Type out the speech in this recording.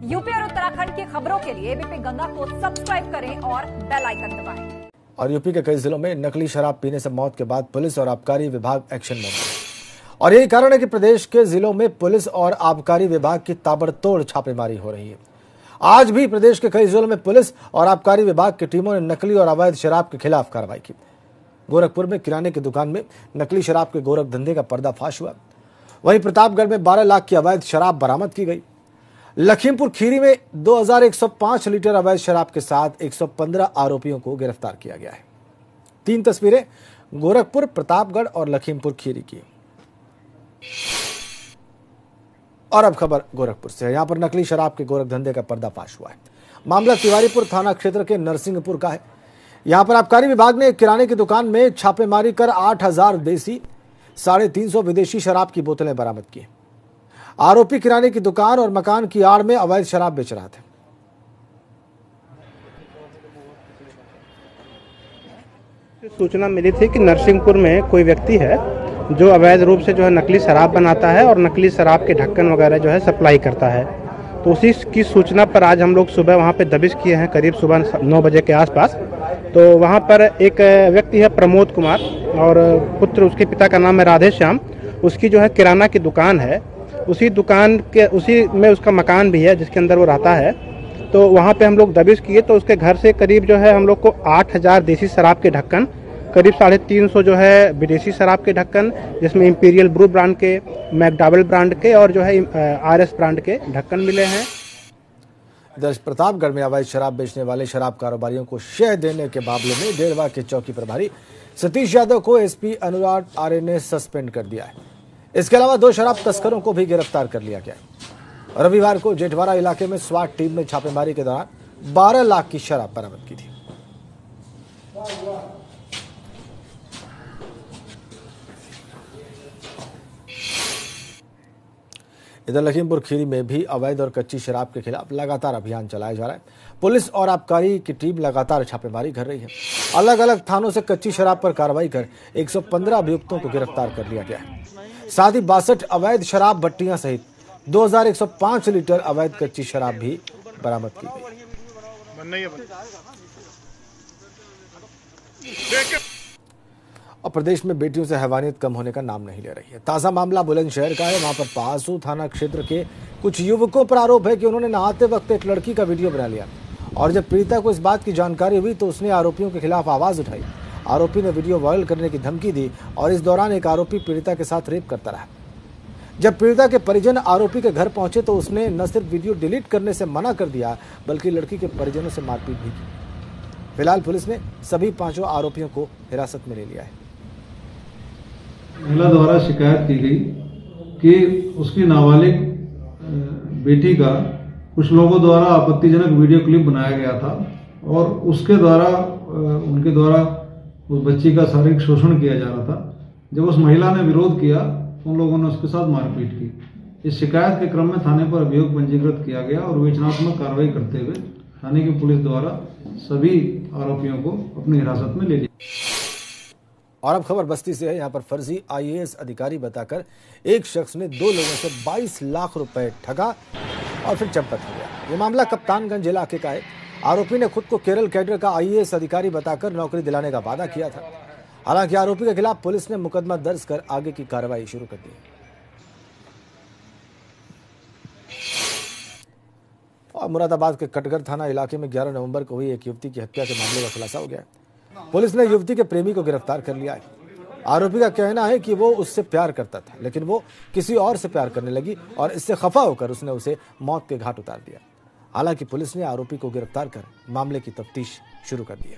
UP और उत्तराखंड की खबरों के लिए एबीपी गंगा को सब्सक्राइब करें और बेल आइकन दबाएँ। और यूपी के कई जिलों में नकली शराब पीने से मौत के बाद पुलिस और आबकारी विभाग एक्शन में और यही कारण है कि प्रदेश के जिलों में पुलिस और आबकारी विभाग की ताबड़तोड़ छापेमारी हो रही है। आज भी प्रदेश के कई जिलों में पुलिस और आबकारी विभाग की टीमों ने नकली और अवैध शराब के खिलाफ कार्रवाई की। गोरखपुर में किराने की दुकान में नकली शराब के गोरख धंधे का पर्दाफाश हुआ। वहीं प्रतापगढ़ में 12 लाख की अवैध शराब बरामद की गई। लखीमपुर खीरी में 2105 लीटर अवैध शराब के साथ 115 आरोपियों को गिरफ़्तार किया गया है। तीन तस्वीरें गोरखपुर, प्रतापगढ़ और लखीमपुर खीरी की। और अब खबर गोरखपुर से है। यहाँ पर नकली शराब के गोरख धंधे का पर्दाफाश हुआ है। मामला तिवारीपुर थाना क्षेत्र के नरसिंहपुर का है। यहाँ पर आबकारी विभाग ने एक किराने की दुकान में छापेमारी कर 8000 देसी, साढ़े तीन विदेशी शराब की बोतलें बरामद की आरोपी किराने की दुकान और मकान की आड़ में अवैध शराब बेच रहा था। सूचना मिली थी कि नरसिंहपुर में कोई व्यक्ति है जो अवैध रूप से जो है नकली शराब बनाता है और नकली शराब के ढक्कन वगैरह जो है सप्लाई करता है। तो उसी की सूचना पर आज हम लोग सुबह वहाँ पे दबिश किए हैं करीब सुबह नौ बजे के आसपास। तो वहाँ पर एक व्यक्ति है प्रमोद कुमार और पुत्र, उसके पिता का नाम है राधे श्याम उसकी जो है किराना की दुकान है उसी दुकान के, उसी में उसका मकान भी है, जिसके अंदर वो रहता है। तो वहाँ पे हम लोग दबिश किए तो उसके घर से करीब जो है हम लोग को आठ हज़ार देसी शराब के ढक्कन, करीब साढ़े तीन सौ जो है विदेशी शराब के ढक्कन, जिसमें इम्पीरियल ब्रू ब्रांड के मैकडबल ब्रांड के और जो है आर एस ब्रांड के ढक्कन मिले हैं। इधर प्रतापगढ़ में अवैध शराब बेचने वाले शराब कारोबारियों को शह देने के मामले में डेढ़वा के चौकी प्रभारी सतीश यादव को एसपी अनुराग आर्य ने सस्पेंड कर दिया है। इसके अलावा दो शराब तस्करों को भी गिरफ़्तार कर लिया गया रविवार को जेठवारा इलाके में स्वाट टीम ने छापेमारी के दौरान 12 लाख की शराब बरामद की थी। इधर लखीमपुर खीरी में भी अवैध और कच्ची शराब के खिलाफ लगातार अभियान चलाया जा रहा है। पुलिस और आबकारी की टीम लगातार छापेमारी कर रही है। अलग अलग थानों से कच्ची शराब पर कार्रवाई कर 115 अभियुक्तों को गिरफ़्तार कर लिया गया है। साथ ही बासठ अवैध शराब भट्टियाँ सहित 2105 लीटर अवैध कच्ची शराब भी बरामद की गई। और प्रदेश में बेटियों से हैवानियत कम होने का नाम नहीं ले रही है। ताज़ा मामला बुलंदशहर का है, वहाँ पर पासू थाना क्षेत्र के कुछ युवकों पर आरोप है कि उन्होंने नहाते वक्त एक लड़की का वीडियो बना लिया। और जब पीड़िता को इस बात की जानकारी हुई तो उसने आरोपियों के खिलाफ आवाज़ उठाई। आरोपी ने वीडियो वायरल करने की धमकी दी और इस दौरान एक आरोपी पीड़िता के साथ रेप करता रहा। जब पीड़िता के परिजन आरोपी के घर पहुँचे तो उसने न सिर्फ़ वीडियो डिलीट करने से मना कर दिया, बल्कि लड़की के परिजनों से मारपीट भी की। फ़िलहाल पुलिस ने सभी पाँचों आरोपियों को हिरासत में ले लिया है। महिला द्वारा शिकायत की गई कि उसकी नाबालिग बेटी का कुछ लोगों द्वारा आपत्तिजनक वीडियो क्लिप बनाया गया था और उसके द्वारा उनके द्वारा उस बच्ची का शारीरिक शोषण किया जा रहा था। जब उस महिला ने विरोध किया, उन लोगों ने उसके साथ मारपीट की। इस शिकायत के क्रम में थाने पर अभियोग पंजीकृत किया गया और विवेचनात्मक कार्रवाई करते हुए थाने की पुलिस द्वारा सभी आरोपियों को अपनी हिरासत में ले लिया। और अब खबर बस्ती से है, यहाँ पर फर्जी आईएएस अधिकारी बताकर एक शख्स ने दो लोगों से 22 लाख रुपए ठगा और फिर चंपत हो गया। ये मामला कप्तानगंज इलाके का है। आरोपी ने खुद को केरल कैडर का आईएएस अधिकारी बताकर नौकरी दिलाने का वादा किया था। हालाँकि आरोपी के खिलाफ पुलिस ने मुकदमा दर्ज कर आगे की कार्रवाई शुरू कर दी। और मुरादाबाद के कटगर थाना इलाके में 11 नवंबर को हुई एक युवती की हत्या के मामले का खुलासा हो गया। पुलिस ने युवती के प्रेमी को गिरफ़्तार कर लिया है। आरोपी का कहना है कि वो उससे प्यार करता था, लेकिन वो किसी और से प्यार करने लगी और इससे खफा होकर उसने उसे मौत के घाट उतार दिया। हालाँकि पुलिस ने आरोपी को गिरफ़्तार कर मामले की तफ्तीश शुरू कर दी